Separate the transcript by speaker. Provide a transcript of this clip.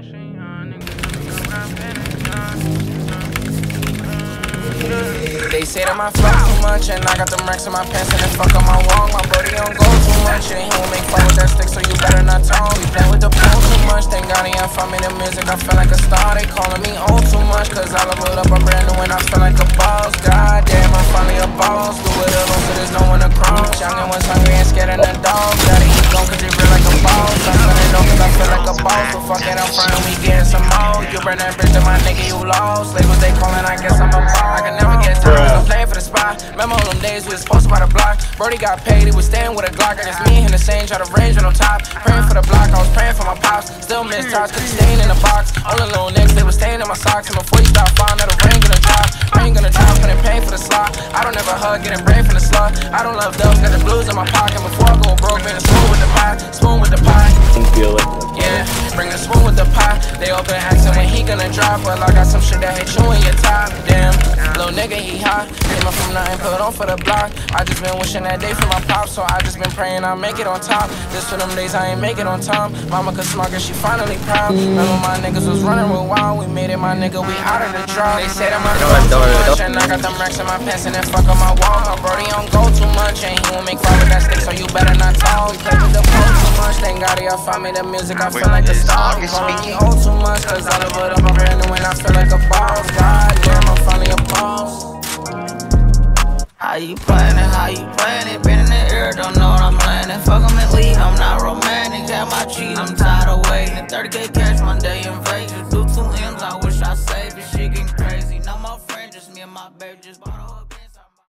Speaker 1: They say that my flow too much and I got them racks in my pants and they fuck on my wall. My buddy don't go too much and he won't make fun with that stick, so you better not talk. We play with the pool too much, thank God he ain't for me the music. I feel like a star, they calling me old too much, cause I leveled up, I'm brand new and I feel like a boss. God damn, I'm finally a boss. Do it alone, so there's no one to. Young and was hungry and scared of the dog. Daddy, he gone cause he real like a boss. But fuck it, I'm frontin', we getting some more. You burn that bitch to my nigga, you lost. Labels they calling, I guess I'm a boss. I can never get tired, I'm playing for the spot. Remember all them days we was posted by the block. Brody got paid, he was staying with a Glock. I guess me and the same try to range on top. Praying for the block, I was praying for my pops. Still miss touch, cause he staying in the box. All the little niggas, they was staying in my socks. And before you start falling, that the rain gonna drop. Rain gonna drop, putting pain for the slot. I don't ever hug, getting brain from the slot. I don't love those, got the blues in my pocket. Before I go broke, bring They open asking when he gonna drop. Well, I got some shit that hit you in your top. Damn, little nigga, he hot. Came up from nothing, put on for the block. I just been wishing that day for my pop, so I just been praying I make it on top. This for them days I ain't make it on time. Mama could smug she finally proud. Remember my niggas was running real wild. We made it, my nigga, we out of the drop. They say that my
Speaker 2: know what,
Speaker 1: flow
Speaker 2: don't
Speaker 1: too much, and I got them racks in my pants and then fuck on my wall. My brody don't go too much, and he won't make fun with that stick, so you better not talk. We play with the too much, thank God he find me the music. I feel like a star. He calling me old too much, cause I live with him, I'm brand new, and I feel like a boss. God damn, I'm finally a boss.
Speaker 3: How you playing it? How you playing it? Been in the air, don't know what I'm landing. Fuck 'em and leave, I'm not romantic. Got my cheat, I'm tired of waiting. 30k cash one day in Vegas. Do two M's, I wish I saved it. Shit getting crazy. No more friends, just me and my baby. Just